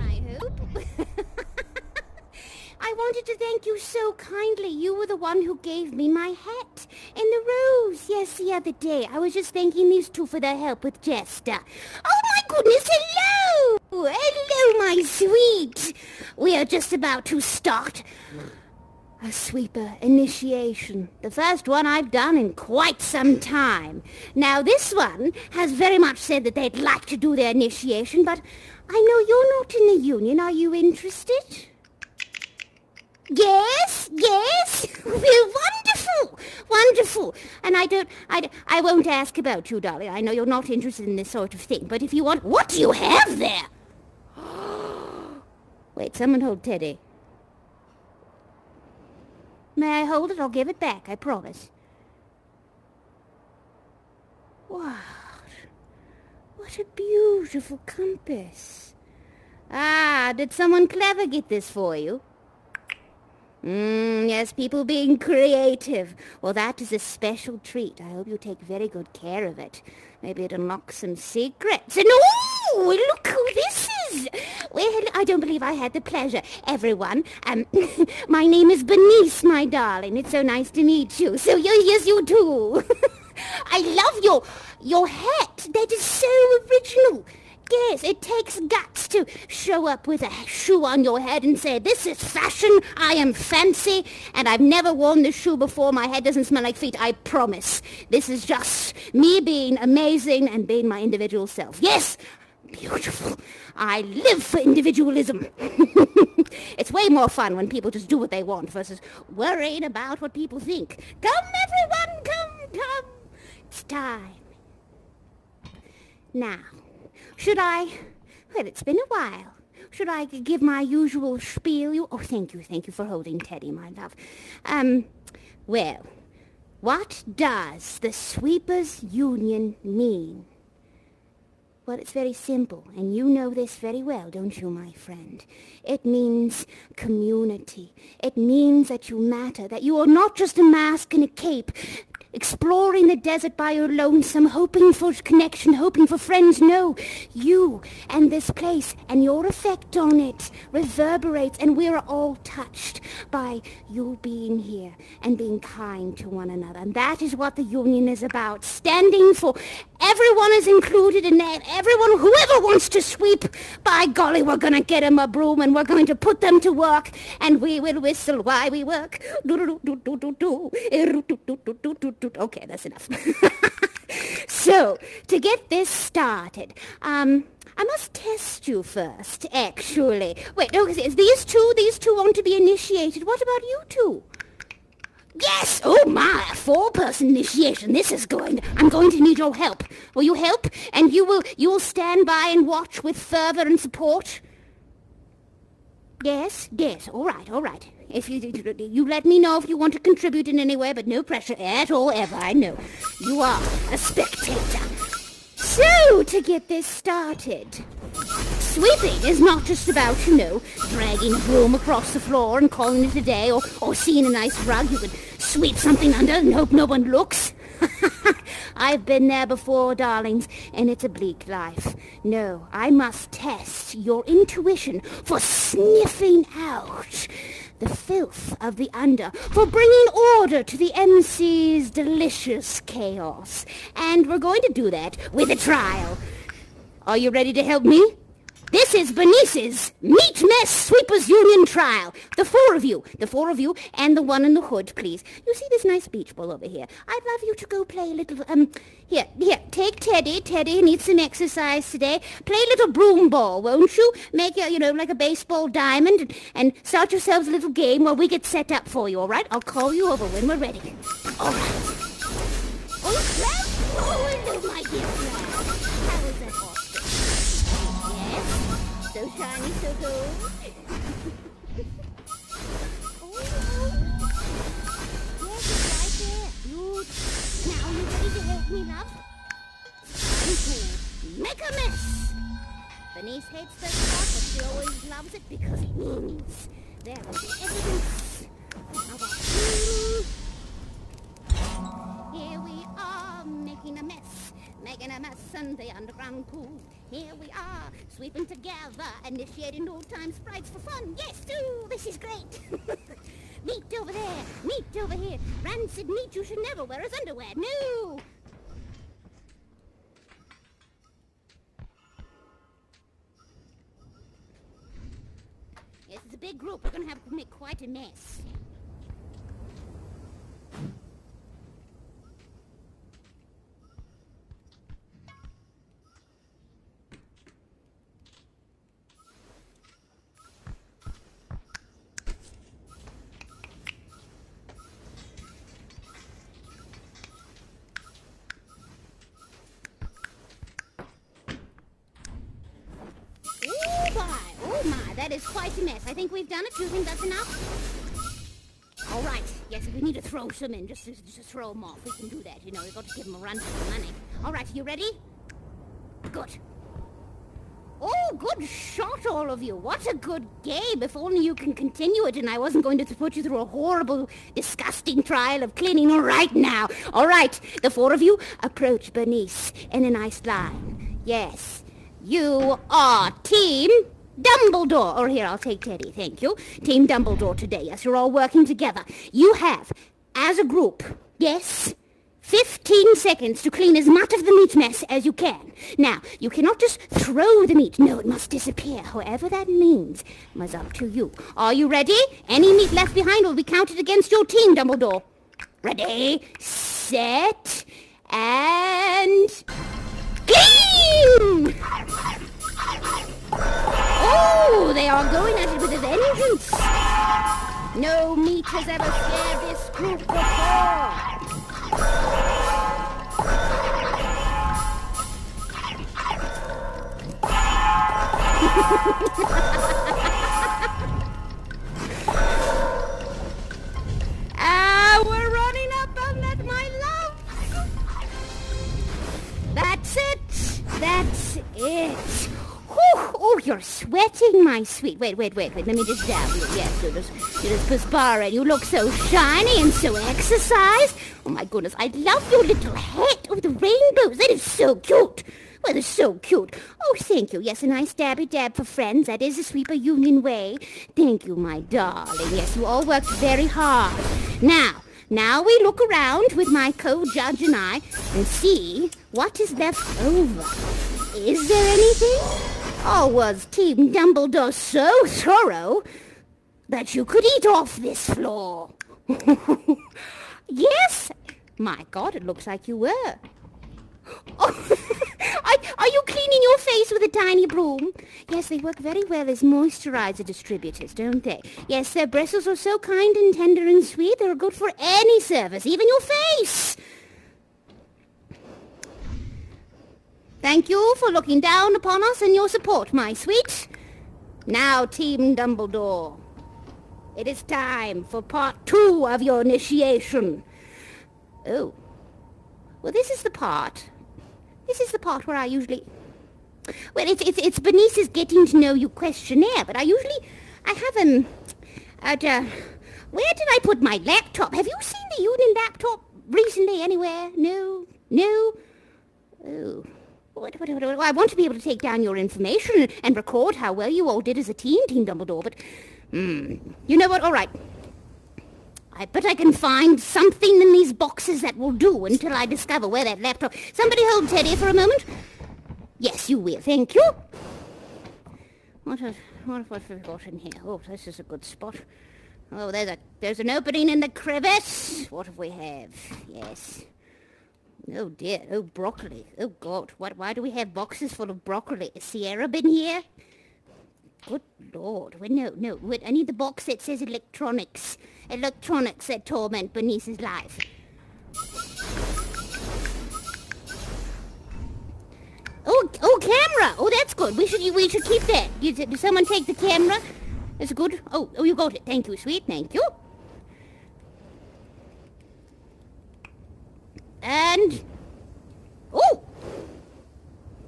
I hope. I wanted to thank you so kindly. You were the one who gave me my hat and the rose. Yes, the other day. I was just thanking these two for their help with Jester. Oh my goodness, hello! Hello, my sweet. We are just about to start a sweeper initiation. The first one I've done in quite some time. Now this one has very much said that they'd like to do their initiation, but I know you're not in the union. Are you interested? Yes, yes. Well, wonderful, wonderful. And I don't, I, I won't ask about you, darling. I know you're not interested in this sort of thing. But if you want, what do you have there? Wait, someone hold Teddy. May I hold it? I'll give it back, I promise. What? What a beautiful compass. Ah, did someone clever get this for you? Mm, yes, people being creative. Well, that is a special treat. I hope you take very good care of it. Maybe it unlocks some secrets. And oh, look who this is! Well, I don't believe I had the pleasure, everyone. Um, my name is Burniece, my darling. It's so nice to meet you. So yes, you too. I love your your hat. That is so original. Yes, it takes guts to show up with a shoe on your head and say, this is fashion, I am fancy, and I've never worn this shoe before. My head doesn't smell like feet, I promise. This is just me being amazing and being my individual self. Yes, beautiful. I live for individualism. it's way more fun when people just do what they want versus worrying about what people think. Come, everyone, come, come. It's time. Now, should I... Well, it's been a while. Should I give my usual spiel? You... Oh, thank you, thank you for holding Teddy, my love. Um, well, what does the Sweepers Union mean? Well, it's very simple, and you know this very well, don't you, my friend? It means community. It means that you matter, that you are not just a mask and a cape, exploring the desert by your lonesome, hoping for connection, hoping for friends. No, you and this place and your effect on it reverberates, and we're all touched by you being here and being kind to one another. And that is what the union is about, standing for everyone is included in that. Everyone, whoever wants to sweep, by golly, we're going to get them a broom and we're going to put them to work, and we will whistle while we work. Okay, that's enough. so, to get this started, um, I must test you first, actually. Wait, no, these two, these two want to be initiated. What about you two? Yes! Oh my, four-person initiation. This is going. I'm going to need your help. Will you help? And you will. You will stand by and watch with fervor and support. Yes, yes. All right, all right. If you you let me know if you want to contribute in any way, but no pressure at all ever. I know you are a spectator. So to get this started, sweeping is not just about you know dragging a broom across the floor and calling it a day, or or seeing a nice rug you can sweep something under and hope no one looks. I've been there before, darlings, and it's a bleak life. No, I must test your intuition for sniffing out the filth of the under, for bringing order to the MC's delicious chaos. And we're going to do that with a trial. Are you ready to help me? This is Burniece's Meat Mess Sweepers Union trial. The four of you, the four of you, and the one in the hood, please. You see this nice beach ball over here? I'd love you to go play a little, um, here, here, take Teddy. Teddy needs some exercise today. Play a little broom ball, won't you? Make a, you know, like a baseball diamond, and, and start yourselves a little game while we get set up for you, all right? I'll call you over when we're ready. All right. Oh, oh, my dear so shiny, so gold. oh, yes, it's right there. Good. Now you ready to help me, love? Make a mess. Burniece hates this part, but she always loves it because it means there will be the underground pool. Here we are, sweeping together, initiating old-time sprites for fun. Yes, ooh, this is great. meat over there, meat over here. Rancid meat you should never wear as underwear. No! Yes, it's a big group. We're going to have to make quite a mess. Oh my, oh my, that is quite a mess. I think we've done it. You think that's enough? All right. Yes, we need to throw some in, just to, just throw them off. We can do that, you know. We've got to give them a run for the money. All right, you ready? Good. Oh, good shot, all of you. What a good game. If only you can continue it and I wasn't going to put you through a horrible, disgusting trial of cleaning right now. All right, the four of you approach Burniece in a nice line. Yes, you are Team Dumbledore. Or here, I'll take Teddy, thank you. Team Dumbledore today. Yes, you're all working together. You have, as a group, yes, 15 seconds to clean as much of the meat mess as you can. Now, you cannot just throw the meat. No, it must disappear. However that means was up to you. Are you ready? Any meat left behind will be counted against your team, Dumbledore. Ready, set, and... Clean! Oh, they are going at it with vengeance. No meat has ever scared this group before. Ah, we're running up on that, my love. That's it. That's it. Oh, you're sweating, my sweet. Wait, wait, wait, wait. Let me just dab you. Yes, you just, you just perspire. You look so shiny and so exercised. Oh, my goodness. I love your little hat with the rainbows. That is so cute. Well, it's so cute. Oh, thank you. Yes, a nice dabby dab for friends. That is the Sweeper Union way. Thank you, my darling. Yes, you all worked very hard. Now, now we look around with my co-judge and I and see what is left over. Is there anything? Or was Team Dumbledore so thorough that you could eat off this floor? yes? My God, it looks like you were. Are, are you cleaning your face with a tiny broom? Yes, they work very well as moisturizer distributors, don't they? Yes, their bristles are so kind and tender and sweet, they're good for any service, even your face. Thank you for looking down upon us and your support, my sweet. Now, Team Dumbledore, it is time for part two of your initiation. Oh. Well, this is the part. This is the part where I usually... Well, it's, it's, it's Burniece's getting to know you questionnaire, but I usually... I have, um... At, uh, where did I put my laptop? Have you seen the Union laptop recently anywhere? No? No? Oh. I want to be able to take down your information and record how well you all did as a team, Team Dumbledore, but... Hmm. You know what? All right. I bet I can find something in these boxes that will do until I discover where that laptop... Somebody hold Teddy for a moment. Yes, you will. Thank you. What have, what have I got in here? Oh, this is a good spot. Oh, there's a there's an opening in the crevice. What have we have? Yes. Oh dear. Oh, broccoli. Oh God. What? Why do we have boxes full of broccoli? Has Sierra been here? Good Lord. Well, no, no. Wait, I need the box that says electronics. Electronics that torment Burniece's life. Oh, oh, camera! Oh, that's good. We should, we should keep that. Did, someone take the camera? That's good. Oh, oh, you got it. Thank you, sweet. Thank you. And oh,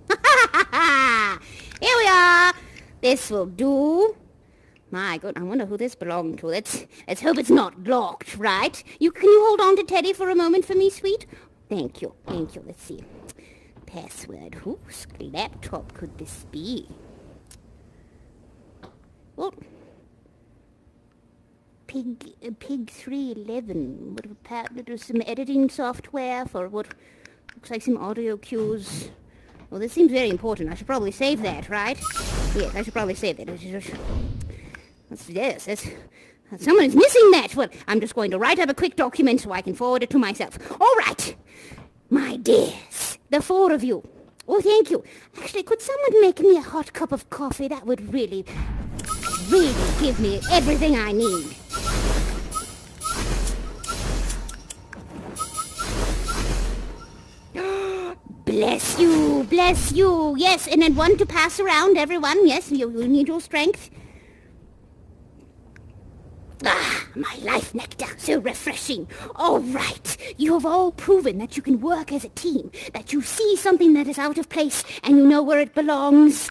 here we are. This will do. My God, I wonder who this belonged to. Let's let's hope it's not locked, right? You can you hold on to Teddy for a moment for me, sweet? Thank you, thank you. Let's see. password. Whose laptop could this be? Well, Pig, uh, Pig 311. What about there's some editing software for what looks like some audio cues. Well, this seems very important. I should probably save that, right? Yes, I should probably save that. That's, yes, that's, someone's missing that. Well, I'm just going to write up a quick document so I can forward it to myself. All right, my dears, the four of you. Oh, thank you. Actually, could someone make me a hot cup of coffee? That would really, really give me everything I need. Bless you, bless you. Yes, and then one to pass around, everyone. Yes, you, you need your strength. Ah, my life nectar, so refreshing. All right, you have all proven that you can work as a team, that you see something that is out of place and you know where it belongs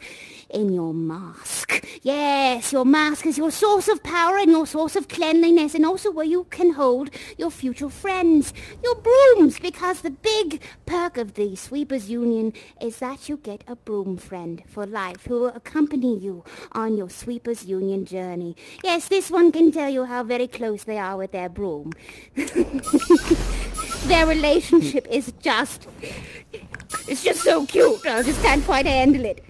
in your mask. Yes, your mask is your source of power and your source of cleanliness and also where you can hold your future friends, your brooms, because the big perk of the Sweepers Union is that you get a broom friend for life who will accompany you on your Sweepers Union journey. Yes, this one can tell you how very close they are with their broom. their relationship is just... It's just so cute. I just can't quite handle it.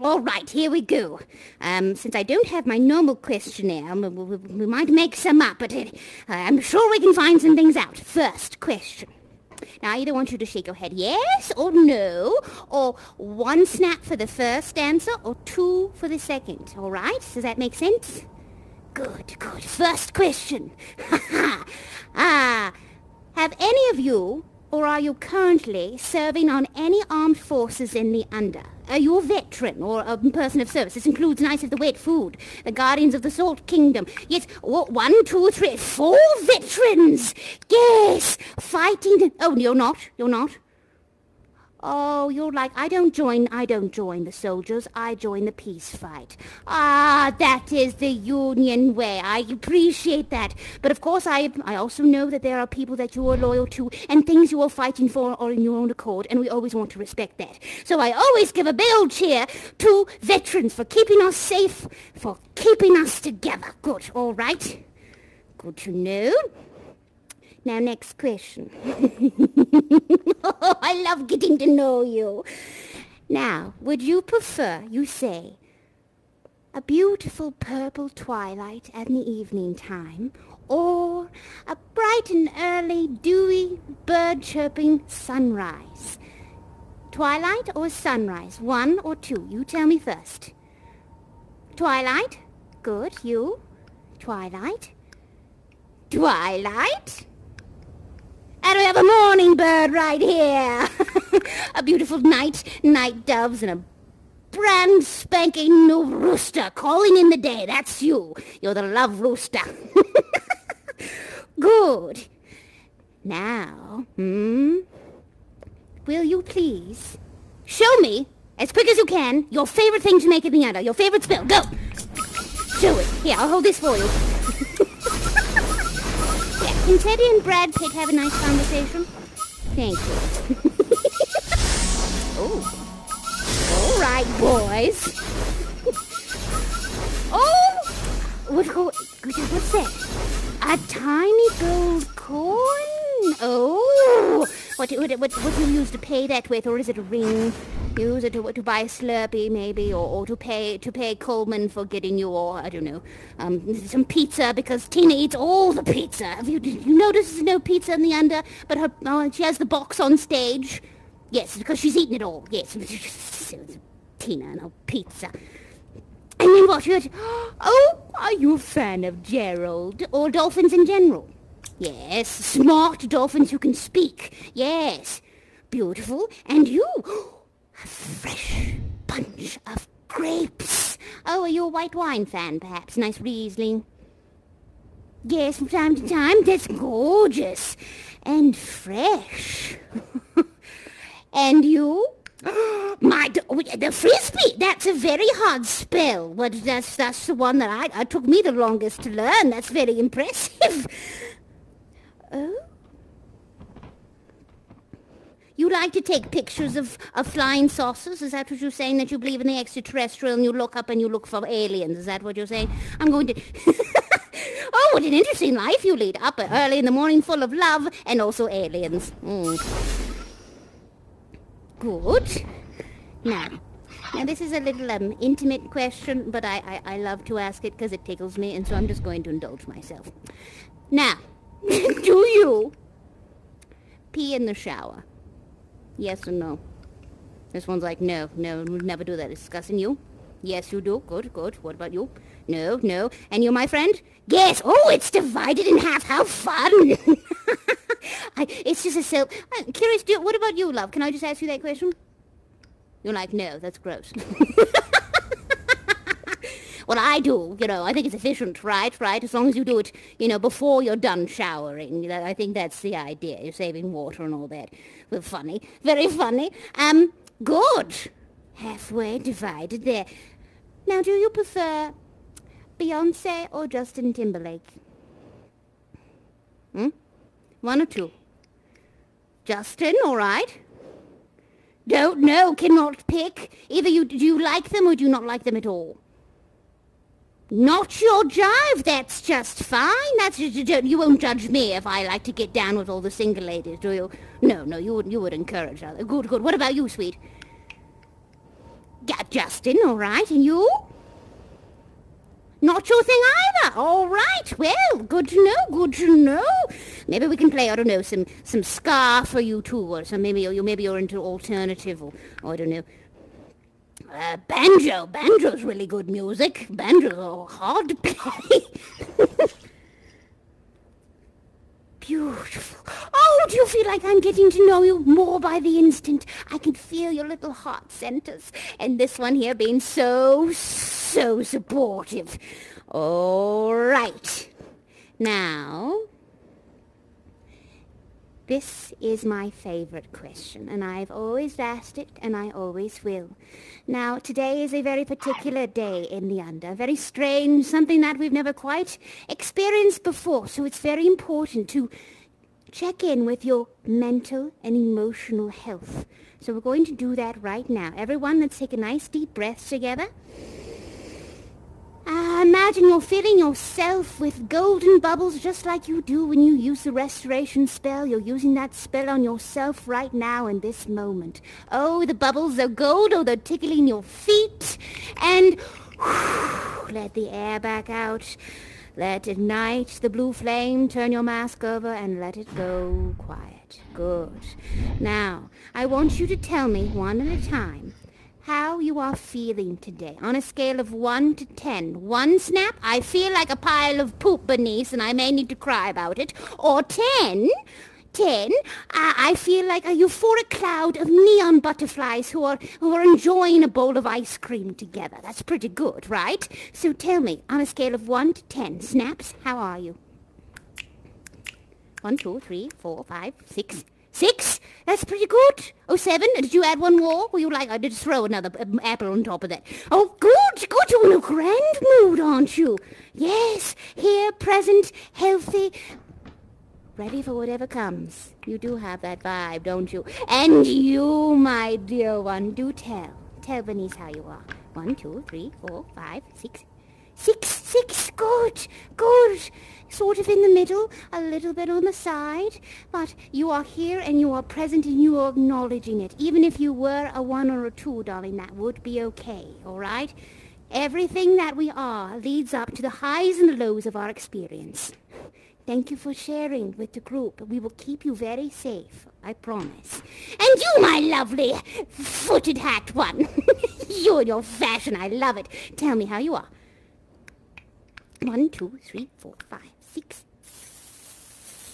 All right, here we go. Um, since I don't have my normal questionnaire, we, we, we might make some up, but uh, I'm sure we can find some things out. First question. Now, I either want you to shake your head yes or no, or one snap for the first answer, or two for the second. All right? Does that make sense? Good, good. First question. ah, have any of you, or are you currently serving on any armed forces in the under? Are you a veteran or a person of service? This includes Knights of the Wet Food, the Guardians of the Salt Kingdom. Yes, one, two, three, four veterans. Yes, fighting. Oh, you're not. You're not. Oh, you're like, I don't join, I don't join the soldiers, I join the peace fight. Ah, that is the Union way. I appreciate that. But of course, I, I also know that there are people that you are loyal to and things you are fighting for are in your own accord, and we always want to respect that. So I always give a big old cheer to veterans for keeping us safe, for keeping us together. Good, all right. Good to know. Now, next question. oh, I love getting to know you. Now, would you prefer, you say, a beautiful purple twilight at the evening time, or a bright and early, dewy, bird-chirping sunrise? Twilight or sunrise? One or two? You tell me first. Twilight? Good. You? Twilight? Twilight? And we have a morning bird right here. a beautiful night, night doves, and a brand spanking new rooster calling in the day. That's you. You're the love rooster. Good. Now, hmm? Will you please show me, as quick as you can, your favorite thing to make in the Your favorite spell. Go! Show it. Here, I'll hold this for you. Can Teddy and Brad Pitt have a nice conversation? Thank you. oh. All right, boys. oh! What, what, what's that? A tiny gold coin? Oh! What, what, what, what do you use to pay that with? Or is it a ring? Use it to, to buy a Slurpee maybe, or, or to pay to pay Coleman for getting you, or I don't know, um, some pizza because Tina eats all the pizza. Have you, you notice there's no pizza in the under, but her uh, she has the box on stage. Yes, because she's eaten it all. Yes, Tina and her pizza. And then what? You oh, are you a fan of Gerald or dolphins in general? Yes, smart dolphins who can speak. Yes, beautiful. And you? Fresh bunch of grapes. Oh, are you a white wine fan, perhaps? Nice Riesling. Yes, from time to time. That's gorgeous. And fresh. and you? My, oh, the frisbee. That's a very hard spell. But that's that's the one that I. It took me the longest to learn. That's very impressive. You like to take pictures of, of flying saucers? Is that what you're saying? That you believe in the extraterrestrial and you look up and you look for aliens? Is that what you're saying? I'm going to... oh, what an interesting life you lead. Up early in the morning full of love and also aliens. Mm. Good. Now, now this is a little um, intimate question, but I, I, I love to ask it because it tickles me, and so I'm just going to indulge myself. Now, do you pee in the shower? Yes or no? This one's like, no, no, we'll never do that. It's disgusting. You? Yes, you do. Good, good. What about you? No, no. And you, my friend? Yes. Oh, it's divided in half. How fun. I, it's just a so... I'm curious, do, what about you, love? Can I just ask you that question? You're like, no, that's gross. well, I do, you know, I think it's efficient, right, right? As long as you do it, you know, before you're done showering. I think that's the idea. You're saving water and all that. Well, funny. Very funny. Um, good. Halfway divided there. Now, do you prefer Beyonce or Justin Timberlake? Hmm? One or two? Justin, all right. Don't know, cannot pick. Either you do you like them or do you not like them at all. Not your jive, that's just fine. That's you won't judge me if I like to get down with all the single ladies, do you? No, no, you would you would encourage other. Good, good. What about you, sweet? Got Justin, all right, and you? Not your thing either. All right. Well, good to know. Good to know. Maybe we can play, I don't know, some some ska for you too, or some maybe you maybe you're into alternative, or, or I don't know. Uh, banjo. Banjo's really good music. Banjo's are hard to play. Beautiful. Oh, do you feel like I'm getting to know you more by the instant? I can feel your little heart centers. And this one here being so, so supportive. All right. Now, this is my favorite question, and I've always asked it, and I always will. Now, today is a very particular day in the under, very strange, something that we've never quite experienced before, so it's very important to check in with your mental and emotional health. So we're going to do that right now. Everyone, let's take a nice deep breath together. Uh, imagine you're filling yourself with golden bubbles just like you do when you use the restoration spell. You're using that spell on yourself right now in this moment. Oh, the bubbles are gold, oh, they're tickling your feet. And whew, let the air back out. Let ignite the blue flame, turn your mask over, and let it go quiet. Good. Now, I want you to tell me one at a time how you are feeling today on a scale of 1 to 10. 1 snap, I feel like a pile of poop beneath and I may need to cry about it. Or 10, 10, I, I feel like a euphoric cloud of neon butterflies who are, who are enjoying a bowl of ice cream together. That's pretty good, right? So tell me, on a scale of 1 to 10, snaps, how are you? One, two, three, four, five, six, Six? That's pretty good. Oh, seven? Did you add one more? Or you like I did throw another um, apple on top of that? Oh, good, good. You're in a grand mood, aren't you? Yes, here, present, healthy, ready for whatever comes. You do have that vibe, don't you? And you, my dear one, do tell. Tell Burniece how you are. One, two, three, four, five, six. Six, six, good, good sort of in the middle, a little bit on the side, but you are here and you are present and you are acknowledging it. Even if you were a one or a two, darling, that would be okay, all right? Everything that we are leads up to the highs and the lows of our experience. Thank you for sharing with the group. We will keep you very safe, I promise. And you, my lovely footed hat one. you and your fashion, I love it. Tell me how you are. One, two, three, four, five six,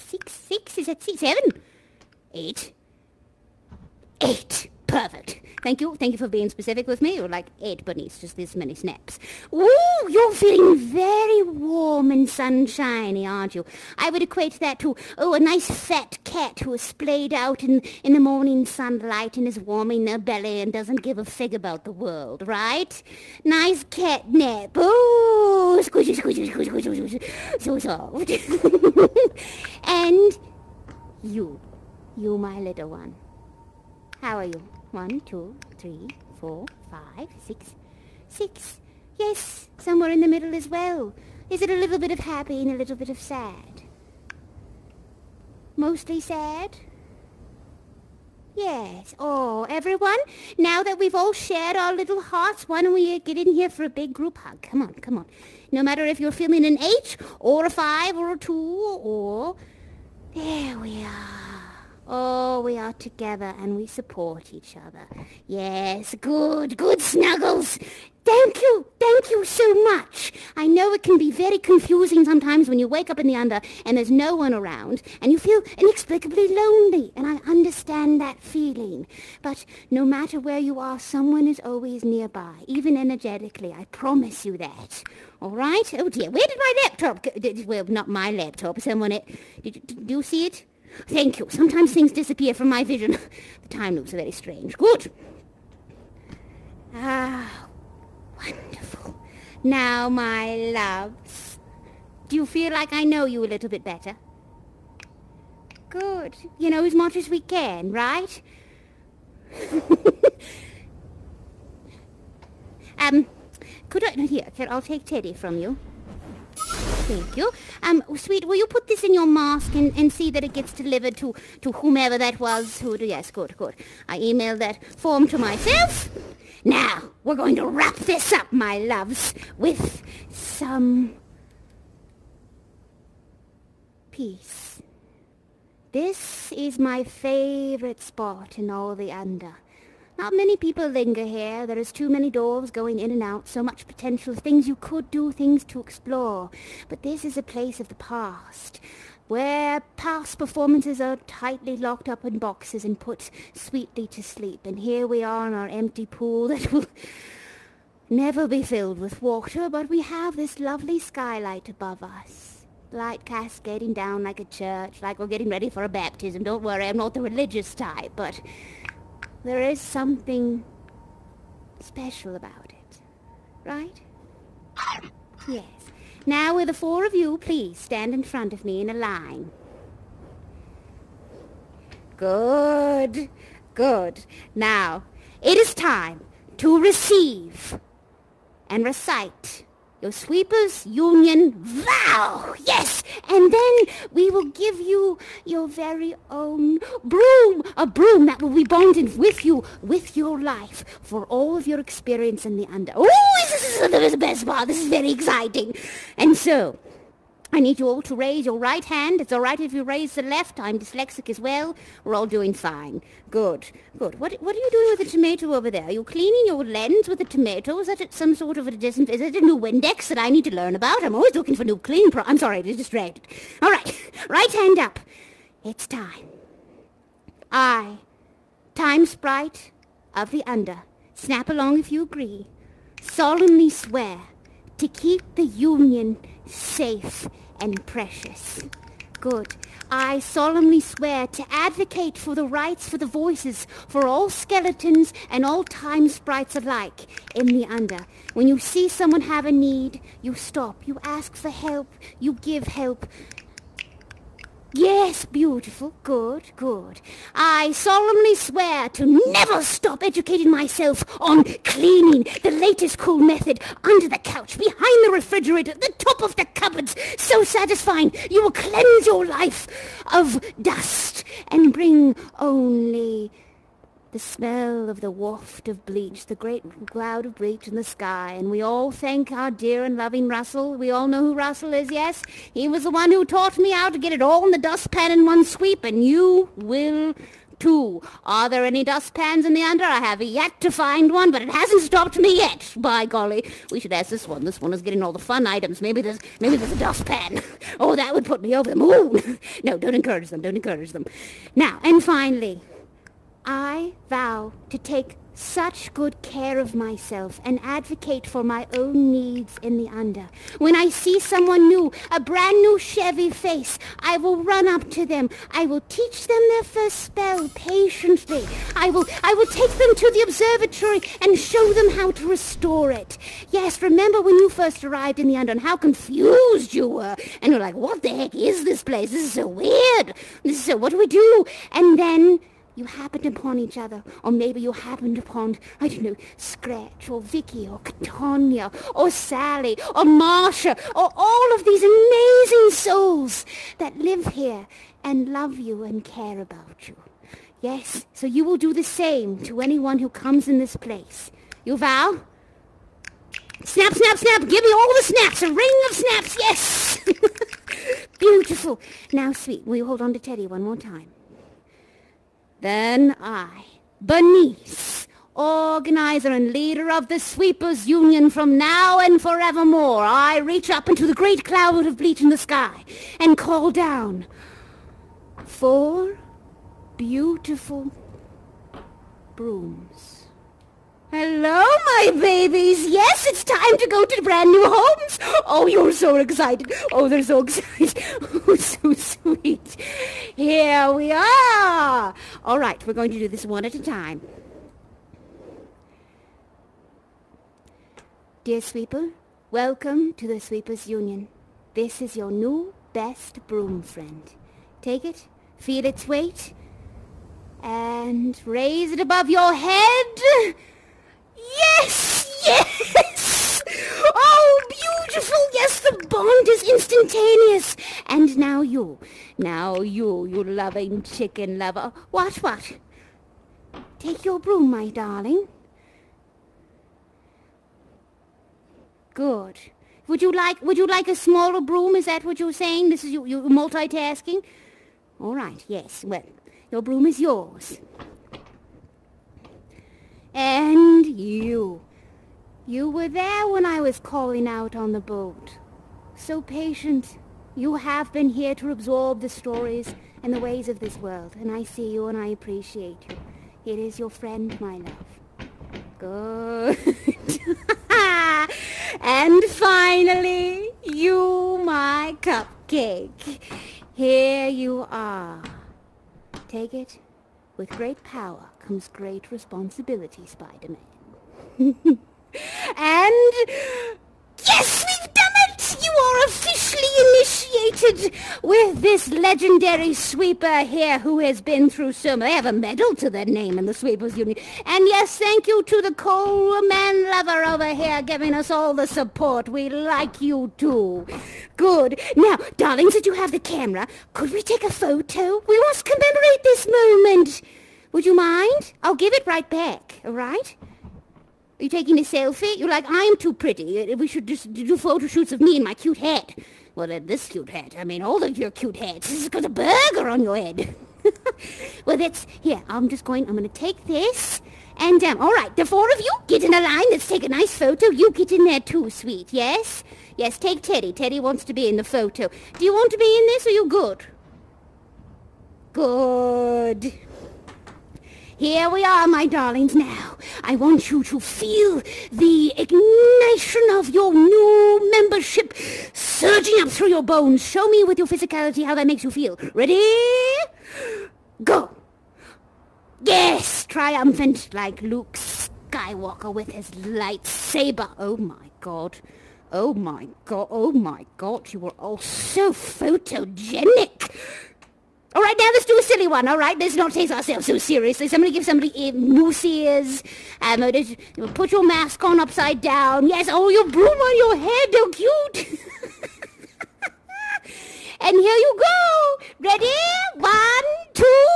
six, six, is that six, seven, eight, eight. Perfect. Thank you. Thank you for being specific with me. You're like eight bunnies, just this many snaps. Ooh, you're feeling very warm and sunshiny, aren't you? I would equate that to, oh, a nice fat cat who is splayed out in, in the morning sunlight and is warming their belly and doesn't give a fig about the world, right? Nice catnip. Ooh, So soft. and you, you, my little one. How are you? One, two, three, four, five, six. Six. Yes, somewhere in the middle as well. Is it a little bit of happy and a little bit of sad? Mostly sad? Yes. Oh, everyone, now that we've all shared our little hearts, why don't we get in here for a big group hug? Come on, come on. No matter if you're feeling an eight or a five or a two or... There we are. Oh, we are together and we support each other. Yes, good, good snuggles. Thank you, thank you so much. I know it can be very confusing sometimes when you wake up in the under and there's no one around and you feel inexplicably lonely, and I understand that feeling. But no matter where you are, someone is always nearby, even energetically. I promise you that. All right? Oh dear, where did my laptop go? Well, not my laptop. Someone, it, did, did you see it? Thank you. Sometimes things disappear from my vision. The time loops are very strange. Good. Ah, wonderful. Now, my loves, do you feel like I know you a little bit better? Good. You know, as much as we can, right? um, could I... Here, I'll take Teddy from you. Thank you. Um, sweet, will you put this in your mask and, and see that it gets delivered to, to whomever that was? Who, yes, good, good. I emailed that form to myself. Now, we're going to wrap this up, my loves, with some peace. This is my favorite spot in all the under. Not many people linger here. There is too many doors going in and out, so much potential, things you could do, things to explore. But this is a place of the past, where past performances are tightly locked up in boxes and put sweetly to sleep. And here we are in our empty pool that will never be filled with water, but we have this lovely skylight above us. Light cascading down like a church, like we're getting ready for a baptism. Don't worry, I'm not the religious type, but there is something special about it, right? Yes. Now, with the four of you please stand in front of me in a line? Good, good. Now, it is time to receive and recite your sweepers union vow. Yes, and then we will give you your very own broom, a broom that will be bonded with you, with your life, for all of your experience in the under. Oh, this is the best part. This is very exciting. And so, I need you all to raise your right hand. It's all right if you raise the left. I'm dyslexic as well. We're all doing fine. Good, good. What, what are you doing with the tomato over there? Are you cleaning your lens with the tomato? Is that some sort of a disinf- Is it a new Windex that I need to learn about? I'm always looking for new clean pro- I'm sorry, I was distracted. All right, right hand up. It's time. I, time sprite of the under, snap along if you agree, solemnly swear to keep the Union safe and precious. Good. I solemnly swear to advocate for the rights for the voices for all skeletons and all time sprites alike in the under. When you see someone have a need, you stop, you ask for help, you give help, Yes, beautiful. Good, good. I solemnly swear to never stop educating myself on cleaning the latest cool method under the couch, behind the refrigerator, the top of the cupboards. So satisfying, you will cleanse your life of dust and bring only the smell of the waft of bleach, the great cloud of bleach in the sky, and we all thank our dear and loving Russell. We all know who Russell is, yes? He was the one who taught me how to get it all in the dustpan in one sweep, and you will too. Are there any dustpans in the under? I have yet to find one, but it hasn't stopped me yet. By golly, we should ask this one. This one is getting all the fun items. Maybe there's maybe there's a dustpan. Oh, that would put me over the moon. no, don't encourage them. Don't encourage them. Now, and finally, I vow to take such good care of myself and advocate for my own needs in the under. When I see someone new, a brand new Chevy face, I will run up to them. I will teach them their first spell patiently. I will, I will take them to the observatory and show them how to restore it. Yes, remember when you first arrived in the under and how confused you were. And you're like, what the heck is this place? This is so weird. This is so, what do we do? And then you happened upon each other, or maybe you happened upon, I don't know, Scratch, or Vicky, or Katonia, or Sally, or Marcia, or all of these amazing souls that live here and love you and care about you. Yes, so you will do the same to anyone who comes in this place. You vow? Snap, snap, snap. Give me all the snaps. A ring of snaps. Yes. Beautiful. Now, sweet, will you hold on to Teddy one more time? Then I, Burniece, organizer and leader of the Sweepers Union from now and forevermore, I reach up into the great cloud of bleach in the sky and call down four beautiful brooms. Hello, my babies. Yes, it's time to go to the brand new homes. Oh, you're so excited. Oh, they're so excited. Oh, so sweet. Here we are. All right, we're going to do this one at a time. Dear Sweeper, welcome to the Sweepers Union. This is your new best broom friend. Take it, feel its weight, and raise it above your head. Yes! Yes! Oh, beautiful! Yes, the bond is instantaneous. And now you, now you, you loving chicken lover. What, what? Take your broom, my darling. Good. Would you like, would you like a smaller broom? Is that what you're saying? This is you, you're multitasking? All right, yes. Well, your broom is yours. And you. You were there when I was calling out on the boat. So patient. You have been here to absorb the stories and the ways of this world, and I see you and I appreciate you. It is your friend, my love. Good. and finally, you, my cupcake. Here you are. Take it with great power comes great responsibility, Spider-Man. and yes, we've done it! You are officially initiated with this legendary sweeper here who has been through so much. They have a medal to their name in the Sweepers Union. And yes, thank you to the coal man lover over here giving us all the support. We like you too. Good. Now, darlings, did you have the camera, could we take a photo? We must commemorate this moment. Would you mind? I'll give it right back, all right? Are you taking a selfie? You're like, I'm too pretty. We should just do photo shoots of me and my cute hat. Well, then this cute hat. I mean, all of your cute hats. This has got a burger on your head. well, that's... Here, I'm just going... I'm going to take this. And, um, all right, the four of you, get in a line. Let's take a nice photo. You get in there too, sweet. Yes? Yes, take Teddy. Teddy wants to be in the photo. Do you want to be in this or you good? Good. Here we are, my darlings. Now, I want you to feel the ignition of your new membership surging up through your bones. Show me with your physicality how that makes you feel. Ready? Go. Yes, triumphant like Luke Skywalker with his lightsaber. Oh my god. Oh my god. Oh my god. You are all so photogenic. All right, now let's do a silly one. All right, let's not take ourselves so seriously. Somebody give somebody uh, moose ears. Um, put your mask on upside down. Yes, oh, your broom on your head. How cute. and here you go. Ready? One, two.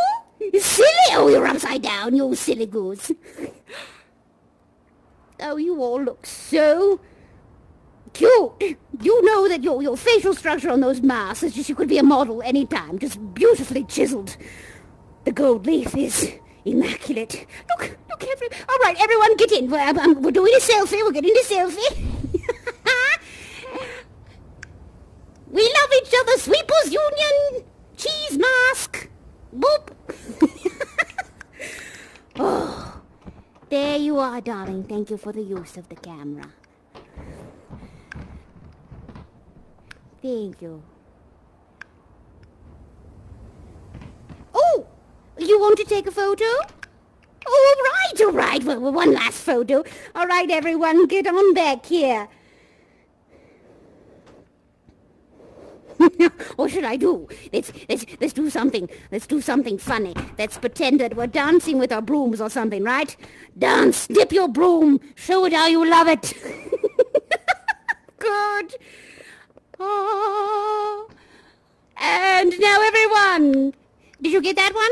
Silly. Oh, you're upside down, you silly goose. oh, you all look so cute. You know that your, your facial structure on those masks is just you could be a model anytime, just beautifully chiseled. The gold leaf is immaculate. Look, look, every, all right, everyone get in. We're, um, we're doing a selfie. We're getting a selfie. we love each other, Sweepers Union. Cheese mask. Boop. oh, there you are, darling. Thank you for the use of the camera. Thank you. Oh! You want to take a photo? Oh, all right, all right. Well, one last photo. All right, everyone, get on back here. what should I do? Let's, let's, let's do something. Let's do something funny. Let's pretend that we're dancing with our brooms or something, right? Dance, dip your broom. Show it how you love it. Good. Oh. And now everyone. Did you get that one?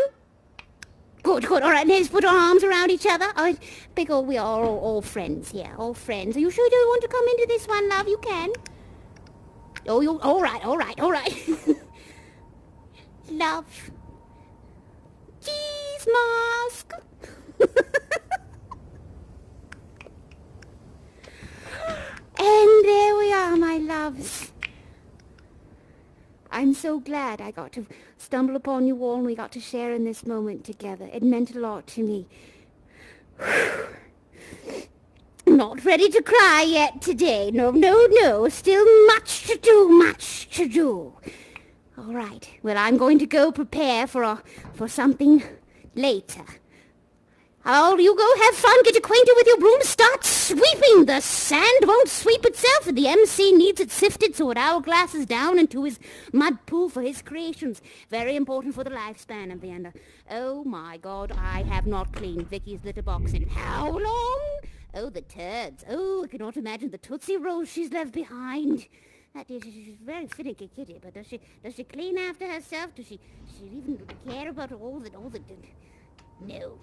Good, good. All right, let's put our arms around each other. Oh, because we are all, all friends here, all friends. Are you sure you don't want to come into this one, love? You can. Oh, you all right, all right, all right. love. Cheese mask. and there we are, my loves. I'm so glad I got to stumble upon you all and we got to share in this moment together. It meant a lot to me. Not ready to cry yet today. No, no, no. Still much to do, much to do. All right. Well, I'm going to go prepare for a, for something later. Oh, you go have fun, get acquainted with your broom, start sweeping. The sand won't sweep itself, and the MC needs it sifted so it hourglasses down into his mud pool for his creations. Very important for the lifespan of the Under. Oh my God, I have not cleaned Vicky's litter box in how long? Oh, the turds. Oh, I cannot imagine the Tootsie Rolls she's left behind. That is, she's very finicky kitty, but does she does she clean after herself? Does she does she even care about all the all the? No,